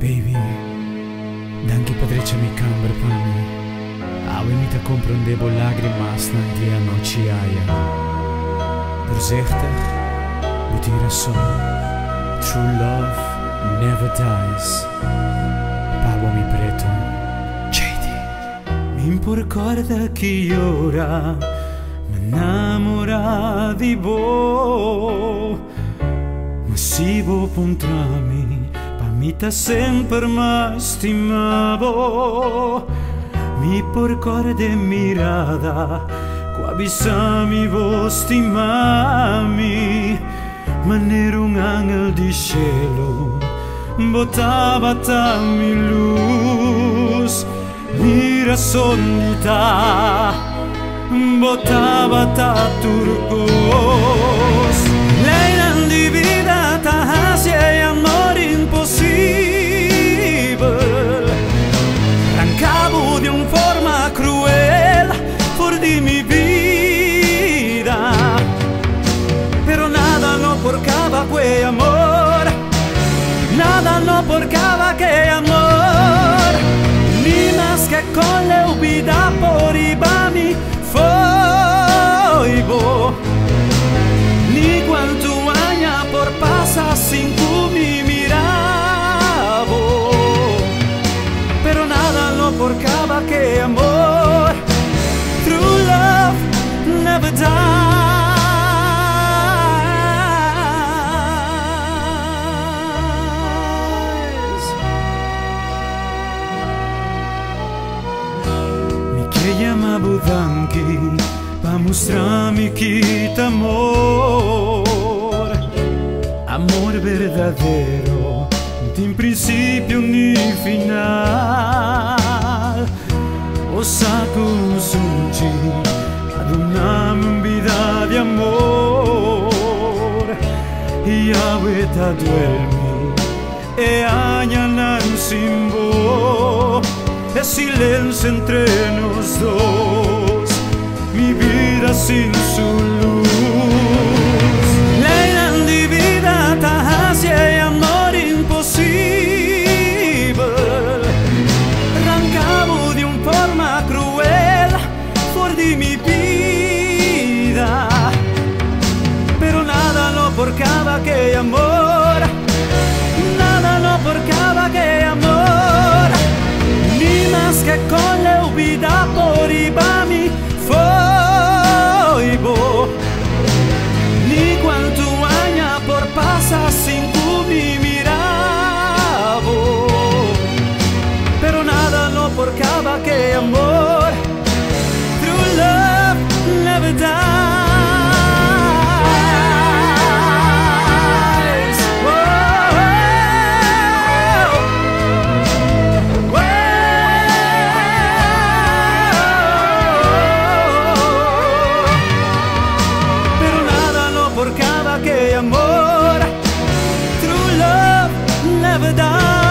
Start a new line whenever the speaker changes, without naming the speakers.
Baby, danke mi cambra pani, ah, avemita comprendevo lagrimas na dia noci aia. Dorzechtig, butira son, true love never dies. Pago mi preto, JD. Mi importa che ora mi innamora di voi, ma si può puntarmi. Mi te sempre m'astimavo Mi por cuore de mirada qua bisami vosti mami Ma n'ero un angel di cielo Botava mi luz Mira sondita Botava ta turcos de una forma cruel por di mi vida. Pero nada no porcaba que amor, nada no porcaba que amor. Ni más que con la vida por ibami porcaba que amor. True love never dies. Mi que llamavo danki pa mostrarmi que amor, amor verdadero, sin principio ni final. O saco sunci ad una vida de amor. E aveta duermi e añanan sin voz e silencio entre nos dos no porcaba que amor love.